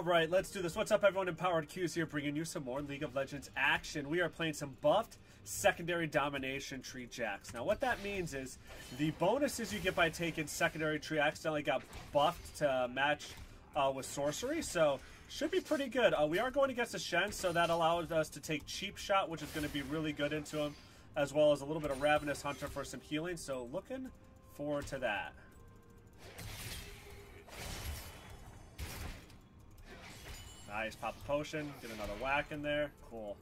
All right, let's do this. What's up, everyone? Empowered Q's here, bringing you some more League of Legends action. We are playing some buffed secondary domination tree Jax. Now, what that means is the bonuses you get by taking secondary tree accidentally got buffed to match uh, with sorcery, so should be pretty good. Uh, we are going against a Shen, so that allows us to take cheap shot, which is going to be really good into him, as well as a little bit of ravenous hunter for some healing. So looking forward to that. Nice, pop a potion, get another whack in there. Cool.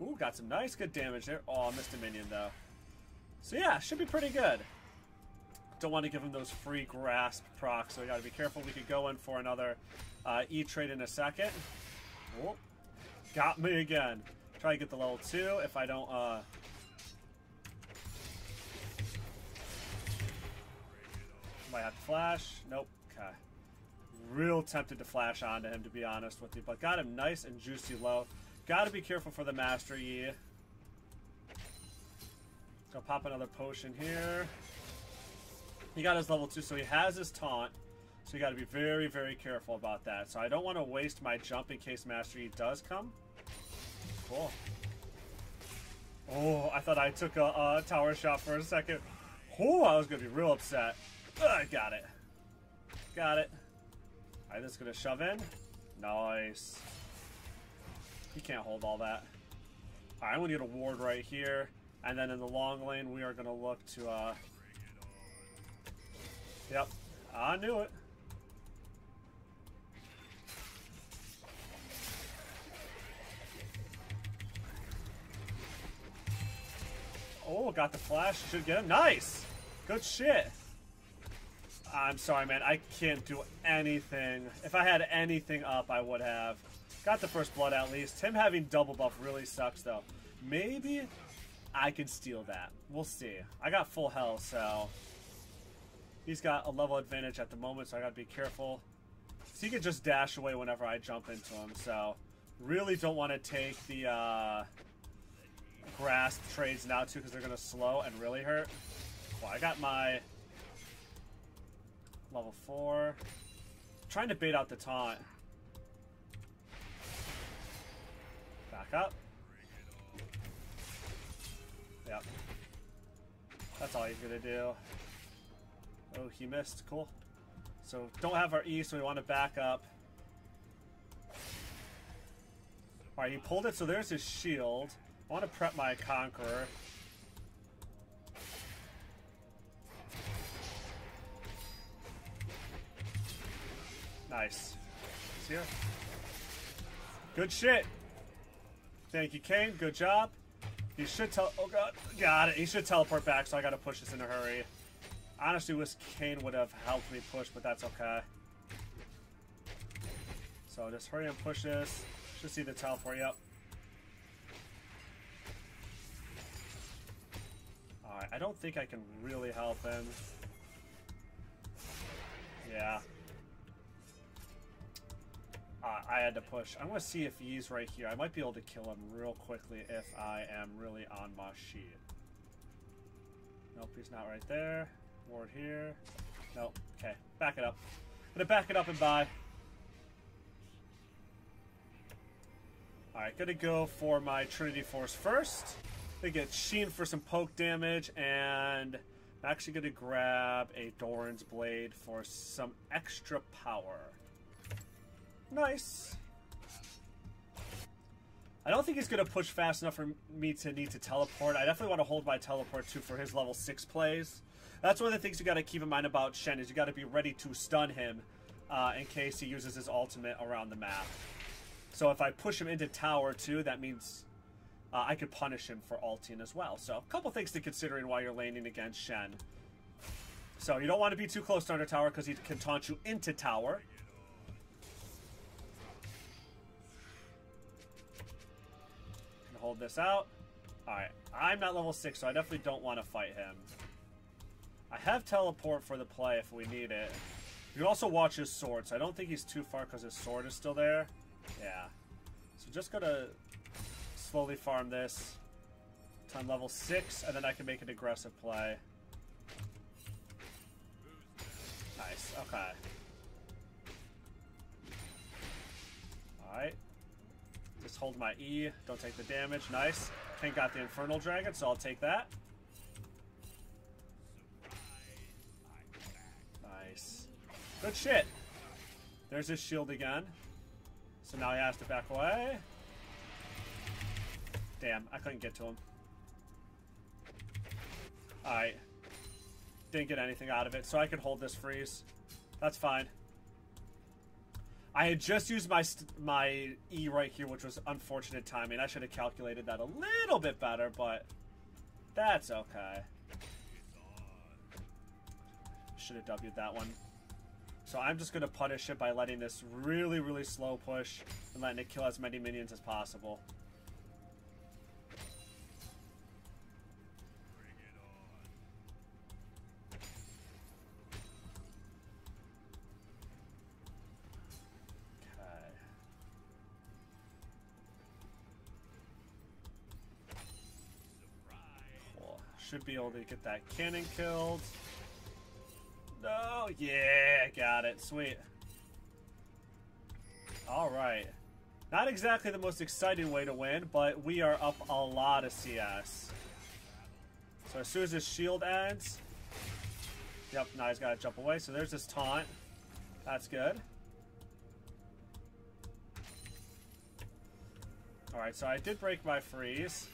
Ooh, got some nice good damage there. Oh, I missed a minion though. So yeah, should be pretty good. Don't want to give him those free grasp procs, so we got to be careful. We could go in for another uh, E trade in a second. Oh, got me again. Try to get the level two. If I don't, uh, might have to flash. Nope. Okay. Real tempted to flash onto him, to be honest with you, but got him nice and juicy low. Got to be careful for the Master Yi. Go pop another potion here. He got his level 2, so he has his taunt. So you got to be very, very careful about that. So I don't want to waste my jump in case Master Yi does come. Cool. Oh, I thought I took a, tower shot for a second. Oh, I was going to be real upset. Ugh, got it. Got it. Is going to shove in. Nice. He can't hold all that. want to get a ward right here. And then in the long lane, we are to look to... uh Yep. I knew it. Oh, got the flash. Should get him. Nice! Good shit. I'm sorry, man. I can't do anything. If I had anything up, I would have. Got the first blood at least. Him having double buff really sucks, though. Maybe I can steal that. We'll see. I got full health, so... He's got a level advantage at the moment, so I gotta be careful. So he can just dash away whenever I jump into him, so... Really don't want to take the, uh... Grasp trades now, too, because they're gonna slow and really hurt. Well, I got my... Level 4. trying to bait out the taunt. Back up. Yep. That's all he's gonna do. Oh, he missed. Cool. So don't have our E, so we want to back up. Alright, he pulled it, so there's his shield. I want to prep my Conqueror. Nice. See here. Good shit. Thank you, Kayn. Good job. He should tell. Oh god, got it. He should teleport back, so I gotta push this in a hurry. Honestly, wish Kayn would have helped me push, but that's okay. So just hurry and push this. Should see the teleport. Yep. Alright, I don't think I can really help him. Yeah. Uh, I had to push. I'm going to see if he's right here. I might be able to kill him real quickly if I am really on my sheet. Nope, he's not right there. Ward here. Nope. Okay, back it up. Gonna back it up and buy. Alright, gonna go for my Trinity Force first. Gonna get Sheen for some poke damage, and I'm actually gonna grab a Doran's Blade for some extra power. Nice. I don't think he's going to push fast enough for me to need to teleport. I definitely want to hold my teleport too for his level 6 plays. That's one of the things you got to keep in mind about Shen is you got to be ready to stun him uh, in case he uses his ultimate around the map. So if I push him into tower too, that means uh, I could punish him for ulting as well. So a couple things to consider in while you're laning against Shen. So you don't want to be too close to under tower because he can taunt you into tower. Hold this out. Alright, I'm not level 6, so I definitely don't want to fight him. I have teleport for the play if we need it. You also watch his sword, so I don't think he's too far because his sword is still there. Yeah. So just gotta slowly farm this. Time level 6, and then I can make an aggressive play. Nice, okay. Hold my E. Don't take the damage. Nice. Kayn got the Infernal Dragon, so I'll take that. Nice. Good shit. There's his shield again. So now he has to back away. Damn, I couldn't get to him. Alright. Didn't get anything out of it, so I can hold this freeze. That's fine. I had just used my my E right here, which was unfortunate timing. I should have calculated that a little bit better, but that's okay. Should have W'd that one. So I'm just going to punish it by letting this really, really slow push and letting it kill as many minions as possible. Able to get that cannon killed. No, yeah, got it. Sweet. Alright. Not exactly the most exciting way to win, but we are up a lot of CS. So as soon as his shield ends... Yep, now he's got to jump away. So there's this taunt. That's good. Alright, so I did break my freeze.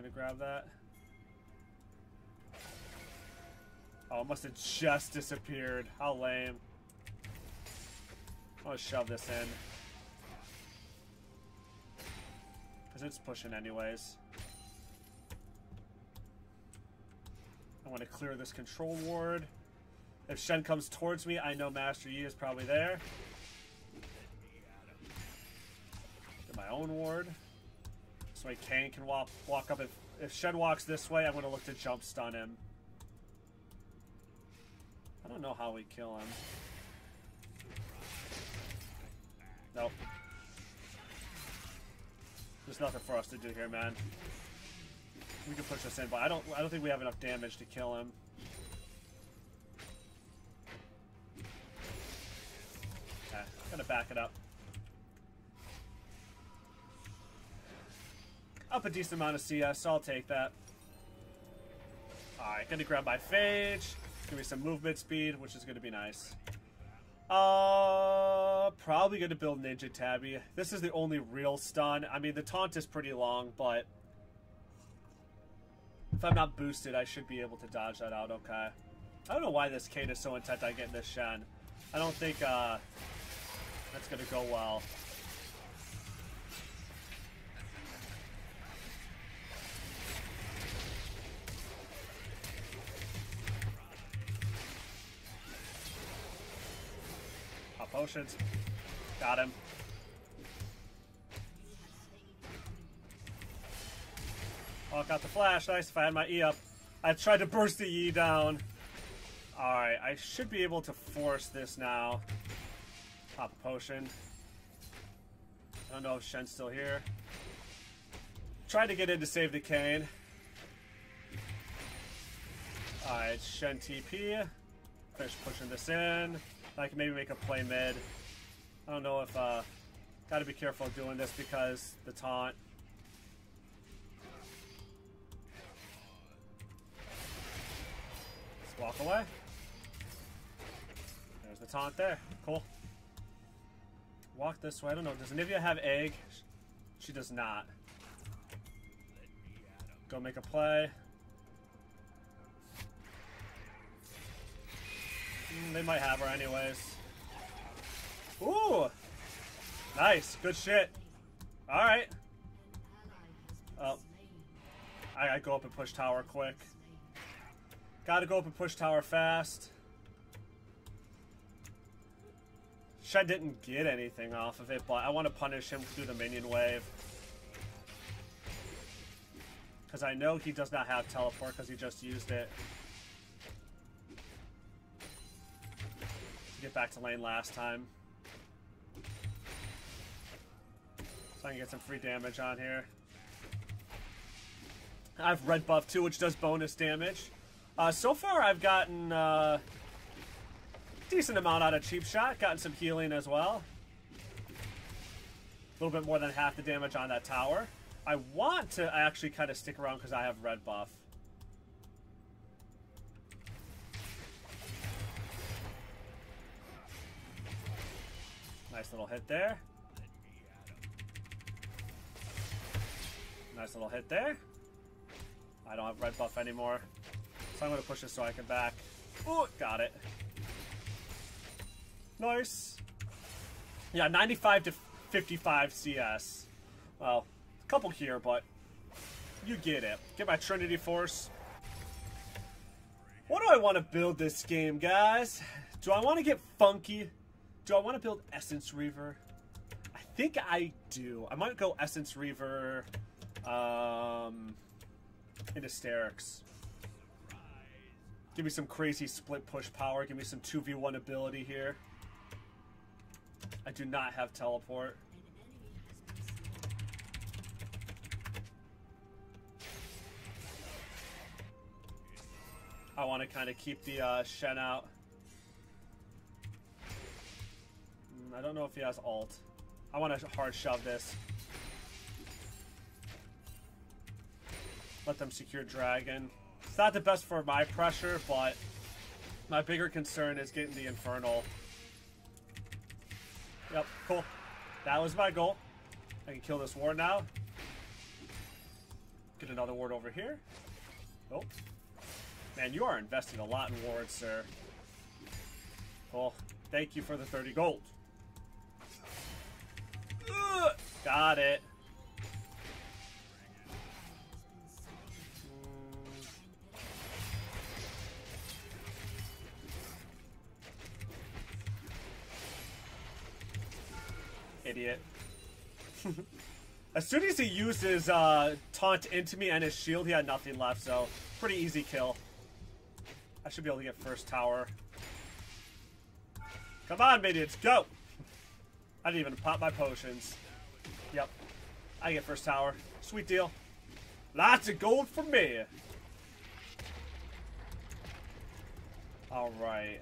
Gonna grab that? Oh, it must have just disappeared. How lame. I'm gonna shove this in. Because it's pushing anyways. I want to clear this control ward. If Shen comes towards me, I know Master Yi is probably there. Get my own ward. So my Kayn can walk, walk up. If, if Shen walks this way, I'm going to look to jump stun him. I don't know how we kill him. Nope. There's nothing for us to do here, man. We can push this in, but I don't I don't think we have enough damage to kill him. Okay, I'm gonna back it up. Up a decent amount of CS, I'll take that. Alright, gonna grab my Phage. Give me some movement speed, which is gonna be nice. Uh, probably gonna build Ninja Tabi. This is the only real stun. I mean, the taunt is pretty long, but if I'm not boosted, I should be able to dodge that out okay. I don't know why this Kate is so intent on getting this Shen. I don't think uh, that's gonna go well. Potions. Got him. Oh, got the flash. Nice if I had my E up. I tried to burst the E down. Alright, I should be able to force this now. Pop a potion. I don't know if Shen's still here. Tried to get in to save the Kayn. Alright, Shen TP. Finish pushing this in. I can maybe make a play mid. I don't know if, uh, gotta be careful doing this because the taunt. Let's walk away. There's the taunt there. Cool. Walk this way. I don't know. Does Anivia have egg? She does not. Go make a play. They might have her anyways. Ooh! Nice. Good shit. Alright. Oh. I gotta go up and push tower quick. Gotta go up and push tower fast. Shen didn't get anything off of it, but I want to punish him through the minion wave. Because I know he does not have teleport because he just used it. Get back to lane last time. So I can get some free damage on here. I have red buff too, which does bonus damage. Uh, so far, I've gotten uh, decent amount out of cheap shot. Gotten some healing as well. A little bit more than half the damage on that tower. I want to actually kind of stick around because I have red buff. Nice little hit there. Nice little hit there. I don't have red buff anymore. So I'm going to push this so I can back. Oh, got it. Nice. Yeah, 95 to 55 CS. Well, a couple here, but you get it. Get my Trinity Force. What do I want to build this game, guys? Do I want to get funky? Do I want to build Essence Reaver? I think I do. I might go Essence Reaver um, into Hysterics. Give me some crazy split push power. Give me some 2v1 ability here. I do not have teleport. I want to kind of keep the uh, Shen out. I don't know if he has alt. I want to hard shove this. Let them secure Dragon. It's not the best for my pressure, but my bigger concern is getting the Infernal. Yep, cool. That was my goal. I can kill this ward now. Get another ward over here. Oh. Man, you are investing a lot in wards, sir. Cool. Thank you for the 30 gold. Ugh, got it. Idiot. as soon as he used his uh, taunt into me and his shield, he had nothing left, so pretty easy kill. I should be able to get first tower. Come on, minions, go! I didn't even pop my potions. Yep. I get first tower. Sweet deal. Lots of gold for me. Alright.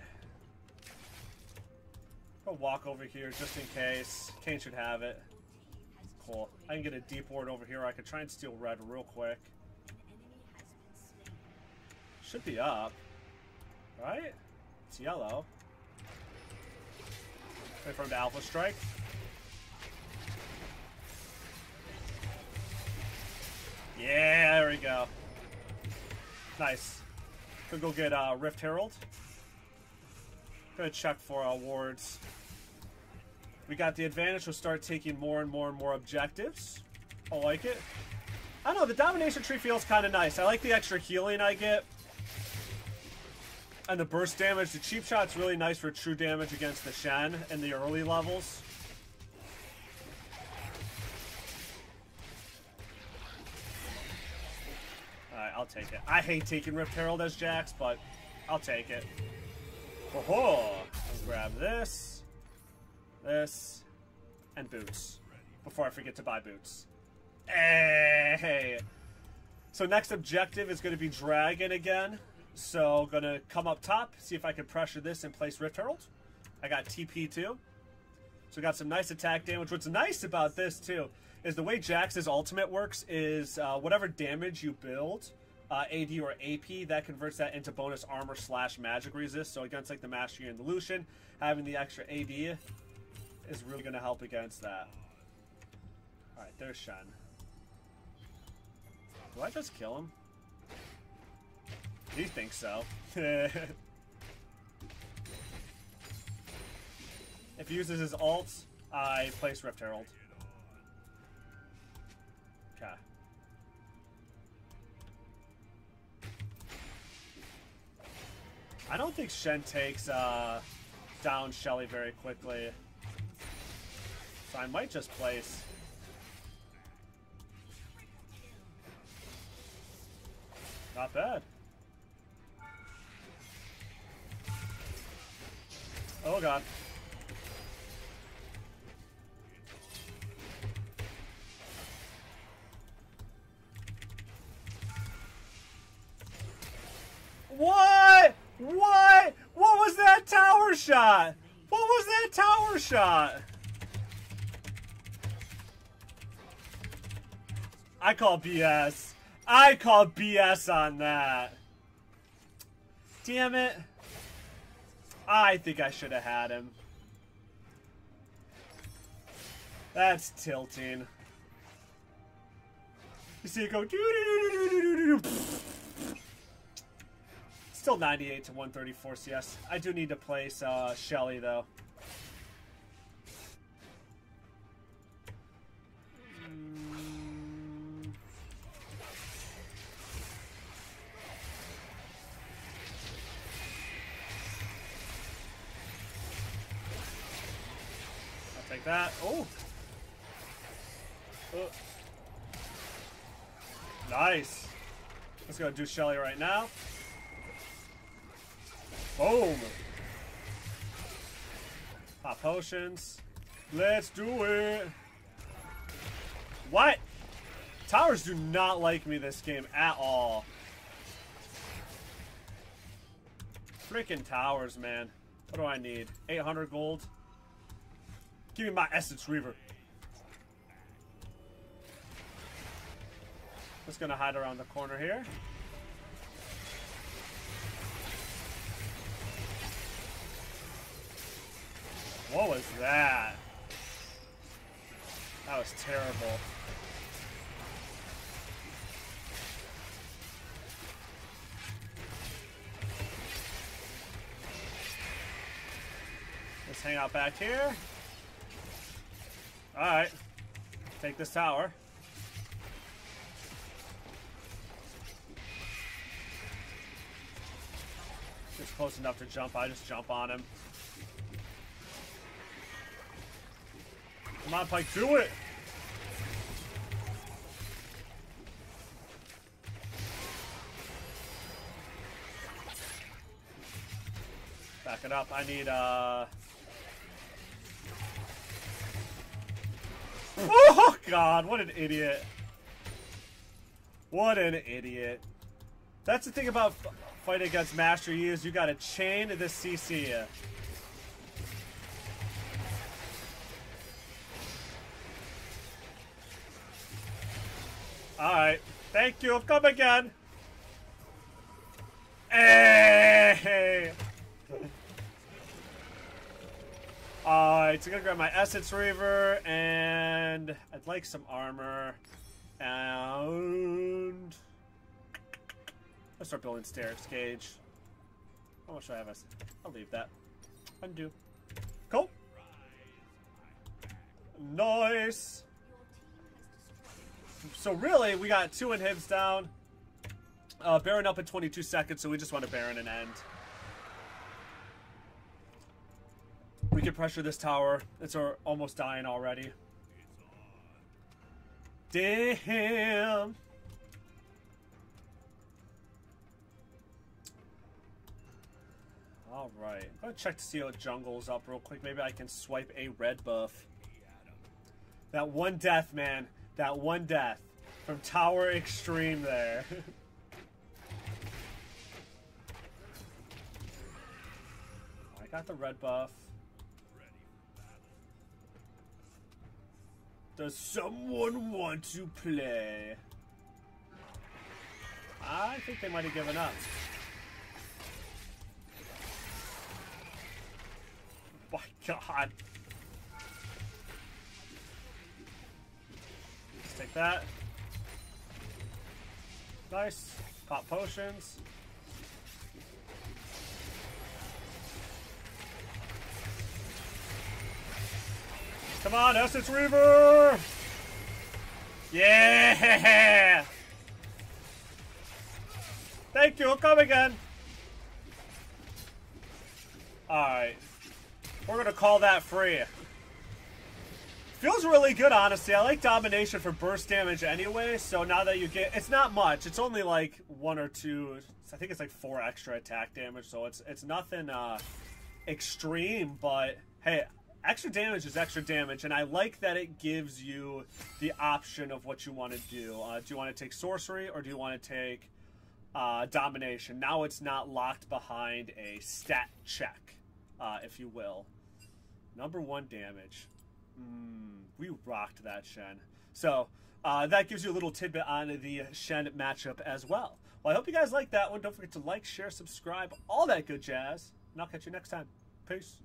I'll walk over here just in case. Kayn should have it. Cool. I can get a deep ward over here. I could try and steal red real quick. Should be up. Right? It's yellow. Him alpha strike. Yeah, there we go. Nice. Could go get uh, Rift Herald. Gonna check for uh, wards. We got the advantage. We'll start taking more and more and more objectives. I like it. I don't know, the Domination Tree feels kind of nice. I like the extra healing I get. And the burst damage. The cheap shot's really nice for true damage against the Shen in the early levels. Alright, I'll take it. I hate taking Rift Herald as Jax, but I'll take it. Ho ho! Grab this, this, and boots. Before I forget to buy boots. Eh, hey! So next objective is going to be Dragon again. So gonna come up top, see if I can pressure this and place Rift Herald. I got TP too. So got some nice attack damage. What's nice about this too is the way Jax's ultimate works is uh, whatever damage you build, uh, AD or AP, that converts that into bonus armor slash magic resist. So against like the Master Yi and the Lucian, having the extra AD is really to help against that. Alright, there's Shen. Do I just kill him? He thinks so. if he uses his alt, I place Rift Herald. Okay. I don't think Shen takes uh, down Shelly very quickly. So I might just place... Not bad. Oh god. What? What? What was that tower shot? What was that tower shot? I call BS. I call BS on that. Damn it. I think I should have had him. That's tilting. You see it go. Still 98 to 134 CS. I do need to place uh, Shelly though. Oh. Uh. Nice. Let's go do Shelly right now. Boom. Pop potions. Let's do it. What? Towers do not like me this game at all. Freaking towers, man. What do I need? 800 gold? Give me my Essence Reaver. Just gonna hide around the corner here. What was that? That was terrible. Let's hang out back here. Alright. Take this tower. Just close enough to jump. I just jump on him. Come on, Pyke, do it! Back it up. I need, uh... Oh, God, what an idiot. What an idiot. That's the thing about fighting against Master Yi is you gotta chain the CC. Alright. Thank you. Come again. Hey! Alright, so I'm gonna grab my Essence Reaver, and I'd like some armor. And... Let's start building Sterak's Gage. How much do I have? I'll leave that. Undo. Cool. Nice. So really, we got two inhibs down. Uh, Baron up in 22 seconds, so we just want to Baron and end. We can pressure this tower. It's almost dying already. Damn. Alright. I'm to check to see how jungle's up real quick. Maybe I can swipe a red buff. That one death, man. That one death. From Tower Extreme there. I got the red buff. Does someone want to play? I think they might have given up. my god. Let's take that. Nice. Pop potions. Come on, Essence Reaver! Yeah! Thank you, I'll come again! Alright. We're gonna call that free. Feels really good, honestly. I like domination for burst damage anyway, so now that you get... It's not much. It's only like one or two... I think it's like four extra attack damage, so it's it's nothing uh, extreme, but hey, extra damage is extra damage, and I like that it gives you the option of what you want to do. Uh, do you want to take sorcery, or do you want to take uh, domination? Now it's not locked behind a stat check, uh, if you will. Number one damage. Mm, We rocked that Shen. So uh, that gives you a little tidbit on the Shen matchup as well. Well, I hope you guys like that one. Don't forget to like, share, subscribe, all that good jazz. And I'll catch you next time. Peace.